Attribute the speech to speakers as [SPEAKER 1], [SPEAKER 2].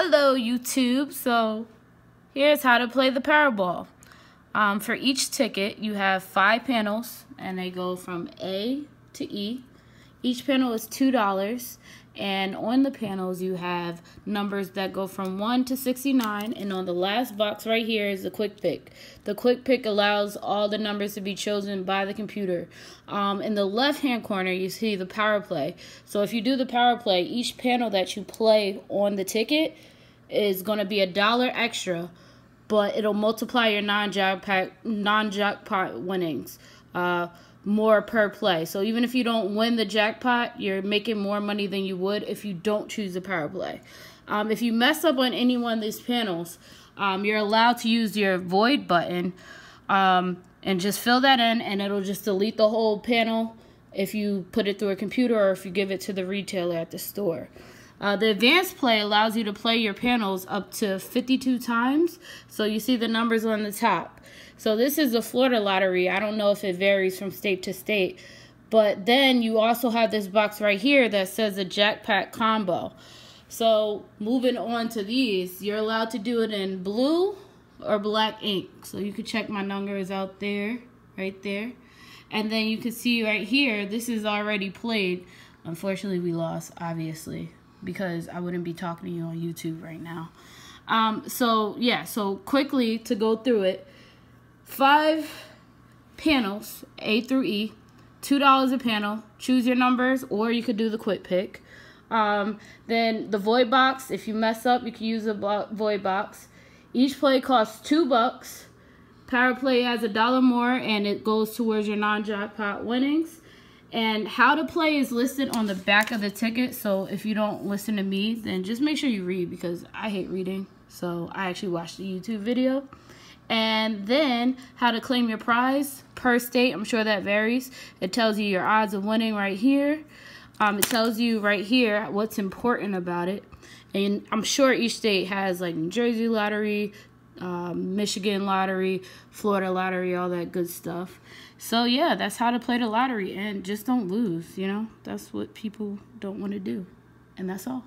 [SPEAKER 1] Hello YouTube, so here's how to play the Powerball. Um, for each ticket you have five panels and they go from A to E. Each panel is $2 and on the panels you have numbers that go from 1 to 69 and on the last box right here is the quick pick. The quick pick allows all the numbers to be chosen by the computer. Um, in the left hand corner you see the power play. So if you do the power play each panel that you play on the ticket is going to be a dollar extra but it'll multiply your non-jackpot non-jackpot winnings uh, more per play. So even if you don't win the jackpot, you're making more money than you would if you don't choose the power play. Um, if you mess up on any one of these panels, um, you're allowed to use your void button um, and just fill that in and it'll just delete the whole panel if you put it through a computer or if you give it to the retailer at the store. Uh, the advanced play allows you to play your panels up to 52 times. So you see the numbers on the top. So this is the Florida lottery. I don't know if it varies from state to state. But then you also have this box right here that says a jackpot combo. So moving on to these, you're allowed to do it in blue or black ink. So you can check my numbers out there, right there. And then you can see right here, this is already played. Unfortunately, we lost, obviously because I wouldn't be talking to you on YouTube right now. Um, so yeah, so quickly to go through it, five panels, A through E, two dollars a panel. Choose your numbers, or you could do the quick pick. Um, then the void box. If you mess up, you can use a void box. Each play costs two bucks. Power play has a dollar more, and it goes towards your non-jackpot winnings. And how to play is listed on the back of the ticket. So if you don't listen to me, then just make sure you read because I hate reading. So I actually watched the YouTube video. And then how to claim your prize per state. I'm sure that varies. It tells you your odds of winning right here. Um, it tells you right here what's important about it. And I'm sure each state has like New Jersey lottery, um, Michigan lottery, Florida lottery, all that good stuff. So yeah, that's how to play the lottery and just don't lose, you know? That's what people don't want to do. And that's all.